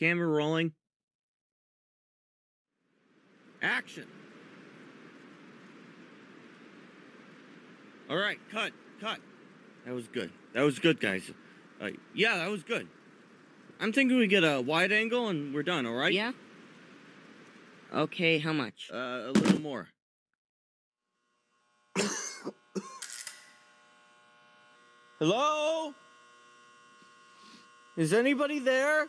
Camera rolling. Action. All right, cut, cut. That was good. That was good, guys. Uh, yeah, that was good. I'm thinking we get a wide angle and we're done, all right? Yeah? Okay, how much? Uh, a little more. Hello? Is anybody there?